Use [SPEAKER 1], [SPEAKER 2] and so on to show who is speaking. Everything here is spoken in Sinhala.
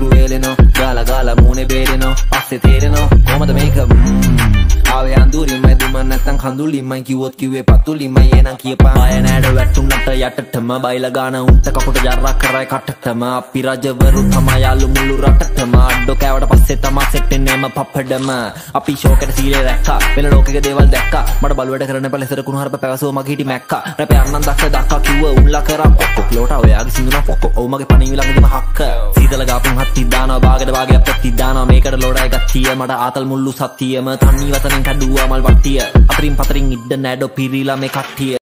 [SPEAKER 1] අකුරු වේලෙනවා ගාලා ගාලා මූණේ බේරෙනවා පස්සේ තේරෙනවා කොහමද මේක? ආවේ අඳුරින්මයි දුම නැත්තම් කඳුලින්මයි කිව්වොත් කිව්වේ පතුලින්මයි එනං කියපන්. අය නෑඩ වැටුන්නට යටටම බයිලා ගාන උන්ට කකුට ජරා කරයි කටටම. අපි රජවරු තමයි යාළු මුළු රටටම. අඩෝ කෑවට පස්සේ තමා සෙට් එන්නේම පප්පඩම. අපි ෂෝකට සීලේ රැක්කා වෙන ලෝකෙක දේවල් දැක්කා. මට බලුවට කරන පැලසර කුණු හරප පැවසුව මගේ හිටි මැක්කා. රැපේ අන්නන් දක්ෂ දක්කා කිව්ව උන්ලා කරා. පොක්කො ක්ලෝට ඔයාගේ සිංදුනා. පොක්කො ඔව් මගේ පණිවි ළඟදිම හක්ක. සීතල ගාපුන් හත්ති දානවා බාගට බාගයක් පැත්ති දානවා. මේකට ලෝඩයි ගත්තිය මට ආතල් මුල්ලු සත්තියම. තන්නි වතනෙන් කඩුවා මල් වට්ටිය. අතරින් පතරින් ඉඩ නෑඩෝ පිරීලා මේ කට්ටිය.